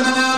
no